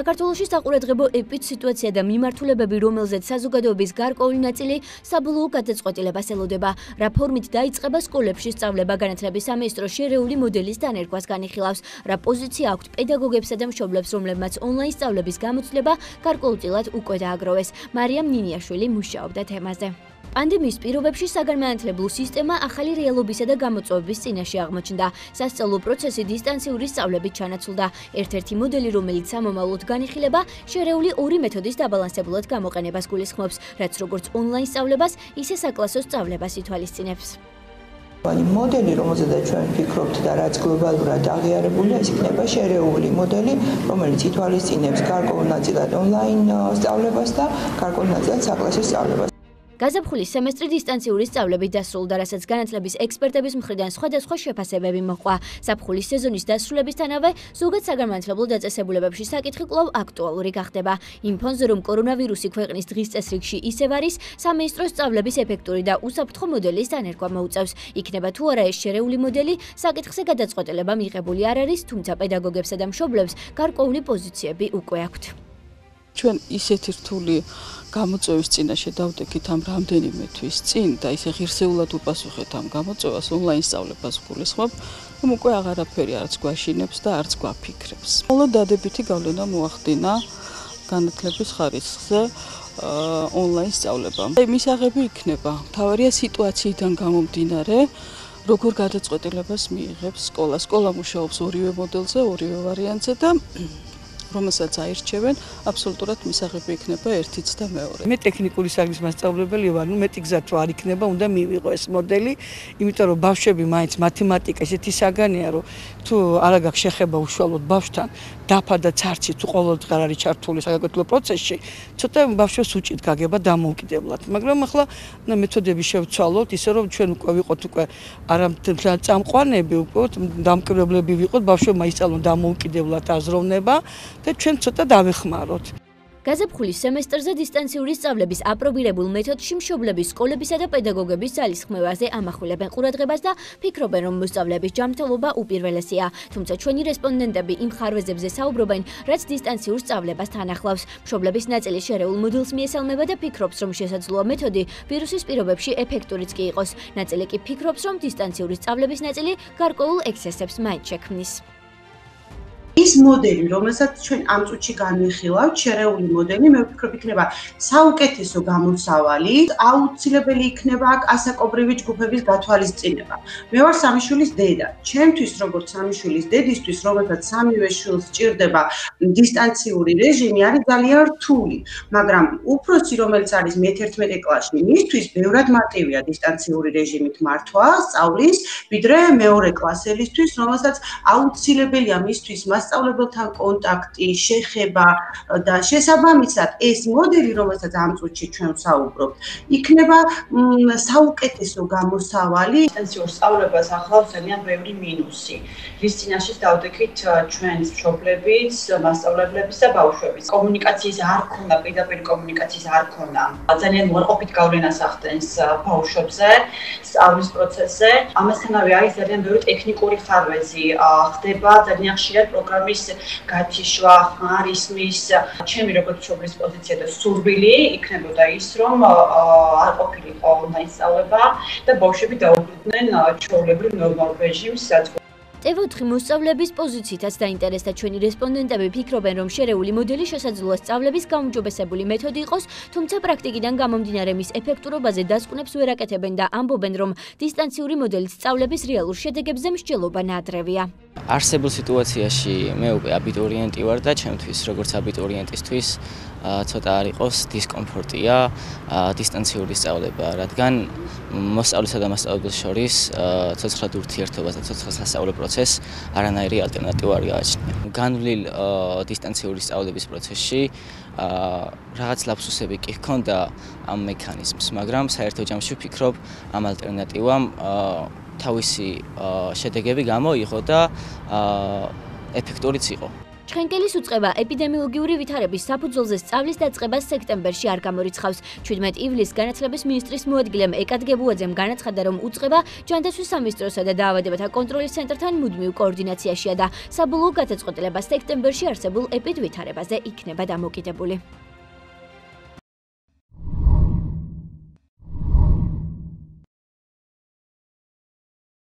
საქართველოში საყურადღებო ეპიდსიტუაცია და მიმართულებები, რომელზეც საზოგადოების გარკვეული ნაწილი საბოლოო გადაწყვეტილებას ელოდება, რა ფორმით დაიწყება სკოლებში სწავლება, განათლების სამინისტრო შერეული მოდელის დანერგვას განიხილავს, რა პოზიცია აქვთ პედაგოგებსა და მშობლებს, რომლებმაც ონლაინ სწავლების გამოცდილება გარკვეულწილად უკვე დააგროვეს. მარიამ ნინიაშვილი მუშაობდა თემაზე. პანდემიის პირობებში საგანმანათლებლო სისტემა ახალი რეალობისა და გამოწვევების წინაშე აღმოჩნდა. სასწავლო პროცესი დისტანციური სწავლებით ჩანაცვლდა. ერთ-ერთი მოდელი, რომელიც სამომავლოდ განიხილება, შერეული ორი მეთოდის დაბალანსებულად გამოყენებას გულისხმობს, რაც როგორც ონლაინ სწავლებას, ისე საკლასო სწავლებას ითვალისწინებს. აი მოდელი, რომელზედაც ჩვენ ვფიქრობთ და რაც გლობალურად აღიარებულია, ეს იქნება შერეული მოდელი, რომელიც ითვალისწინებს გარკვეულ ნაწილად ონლაინ სწავლებას და გარკვეულ ნაწილად საკლასო სწავლებას. გაზაფხულის სემესტრი დისტანციური სწავლებით დასრულდა, რასაც განათლების ექსპერტების მხრიდან სხვადასხვა შეფასებები მოყვა. საფხულის სეზონის დასრულებისთანავე ზოგად საგანმანათლებლო დაწესებულებებში საკითხი კვლავ აქტუალური გახდება. იმ ფონზე, რომ კორონავირუსი ქვეყნის დღის წესრიგში ისევ არის, სამინისტრო სწავლების ეფექტური და უსაფრთხო მოდელის დანერგვა მოუწევს. იქნება თუ არა ეს შერეული მოდელი, საკითხზე გადაწყვეტილება მიღებული არ არის, თუმცა პედაგოგებსა და მშობლებს გარკვეული პოზიციები უკვე აქვთ. ჩვენ ისეთი რთული გამოწვევის წინაშე დავდექით ამ რამდენიმე თვის წინ და ისე ღირსეულად უპასუხეთ ამ გამოწვევას ონლაინ სწავლებას გულისხმობ, რომ უკვე აღარაფერი არც გვაშინებს და არც გვაფიქრებს. მხოლოდ დადებითი გავლენა მოახდინა განათლების ხარისხზე ონლაინ სწავლებამ. აი მისაღები იქნება. თავარია სიტუაციიდან გამომდინარე როგორ გადაწყვეტილებას მიიღებს სკოლა. სკოლა მუშაობს ორივე მოდელზე, ორივე ვარიანტზე და რომელსაც აირჩევენ, აბსოლუტურად მისაღები იქნება ერთიც და მეორე. მე ტექნიკური საგნის მასწავლებელი ვარ, ნუ მეტი გზა თუ არ იქნება, უნდა მივიღო ეს მოდელი, იმიტომ რომ ბავშვები მაინც მათემატიკა ესეთი საგანია, რომ თუ არ აქვს შეხება უშუალოდ ბავშვთან, დაფა და ცარცი თუ ყოველდღარ არის ჩართული საგაკეთებლო პროცესში, ცოტა ბავშვს უჭით გაგება დამოუკიდებლად. მაგრამ ახლა მეთოდები შევცვალოთ, ისე რომ ჩვენ უკვე ვიყოთ უკვე არამთლად წამყვანები, უკვე დამკრებლები ვიყოთ, ბავშვმა ისწავლონ დამოუკიდებლად აზროვნება და ჩვენ ცოტა დავეხმაროთ. გაზაფხულის სემესტრზე დისტანციური სწავლების აპრობირებულ მეთოდში მშობლების, სკოლებისა და პედაგოგების ძალისხმევაზე ამახვილებენ ყურადღებას და ფიქრობენ, რომ მოსწავლეების ჯანმრთელობა უპირველესია. თუმცა ჩვენი რესპონდენტები იმ ხარვეზებზე საუბრობენ, რაც დისტანციურ სწავლებას თან ახლავს. მშობლების ნაწილი შერეულ მოდელს მიესალმება და ფიქრობს, რომ შესაძლოა მეთოდი ვირუსის პირობებში ეფექტურიც კი იყოს. ნაწილი კი ფიქრობს, რომ დისტანციური სწავლების ნაწილი გარკვეულ ექსესებს მაინც შექმნის. ის მოდელი, რომელსაც ჩვენ ამ წუთში განვიხილავთ, შერეული მოდელი, მე ვფიქრობ, იქნება საუკეთესო გამოსავალი, აუცილებელი იქნება აქ ასაკობრივი ჯგუფების გათვალისწინება. მე ვარ სამი შვილის დედა. ჩემთვის, როგორც სამი შვილის დედისთვის, რომელსაც სამივე შვილს სჭირდება დისტანციური რეჟიმი, არის ძალიან რთული, მაგრამ უფროსი, რომელიც არის მე-11 კლასში, მისთვის ბევრად მარტივია დისტანციური რეჟიმით მართვა სწავლის, ვიდრე მეორე კლასელისთვის, რომელსაც აუცილებელია მისთვის მას მასწავლებელთან კონტაქტი, შეხება და შესაბამისად ეს მოდელი, რომელსაც ამ წუთში ჩვენ ვსაუბრობთ, იქნება საუკეთესო გამოსავალი. ინტენსიურ სწავლებას ახლავს ძალიან ბევრი მინუსი. რის წინაშე დავდექით ჩვენს მშობლების, მასწავლებლებისა და ბავშვების. კომუნიკაციის არ ქონა, პირდაპირ კომუნიკაციის არ ქონა. ძალიან უარყოფით გავლენას ახდენს ბავშვებზე სწავლის პროცესზე. ამასთანავე არის ძალიან ბევრი ტექნიკური ხარვეზი. ხდება ძალიან ხშირად პროგრამა პროგრამის გათიშვა, ხარისმის, ჩემი როგორც შობლის პოზიცია და სურვილი იქნებოდა ის, რომ არ ყოფილიყო ონლაინ სწავლება და ბავშვები დაუბრუნდნენ ჩვეულებრივ ნორმალ რეჟიმს, სადაც T4 მოსწავლების პოზიციითაც დაინტერესდა ჩვენი რესპონდენტები ფიქრობენ, რომ შერეული მოდელი შესაძლოა სწავლების გაუმჯობესებული მეთოდი იყოს, თუმცა პრაქტიკიდან გამომდინარე მის ეფექტურობაზე დასკვნებს ვერ აკეთებენ და ამბობენ, რომ დისტანციური მოდელით სწავლების რეალურ შედეგებზე მსჯელობა ნადრევია. არსებულ სიტუაციაში მე უკვე აბიტურიენტი ვარ და ჩემთვის როგორც აბიტურიენტისთვის ცოტა არ იყოს დისკომფორტია დისტანციური სწავლება, რადგან მოსწავლესა და მასწავლებლის შორის ცოცხლად ურთიერთობას და ცოცხალ სასწავლო პროცესს არანაირი ალტერნატივა არ გააჩნია. განვლილ დისტანციური სწავლების პროცესში რაღაც ლაფსუსები კი ჰქონდა ამ მექანიზმს, მაგრამ საერთო ჯამში ვფიქრობ ამ ალტერნატივამ თავისი შედეგები გამოიღო და ეფექტურიც იყო. ჩხენკელის უწყება ეპიდემიოლოგიური ვითარების საფუძველზე სწავლის დაწყებას სექტემბერში არ გამორიცხავს. 17 ივლისს განათლების მინისტრის მოადგილემ ეკად გებუაძემ განაცხადა, რომ უწყება ჯანდაცვის სამინისტროსა და დაავადებათა კონტროლის ცენტრთან მუდმივ კოორდინაციაშია და საბოლოო გადაწყვეტილება სექტემბერში არსებულ ეპიდვითარებაზე იქნება დამოკიდებული.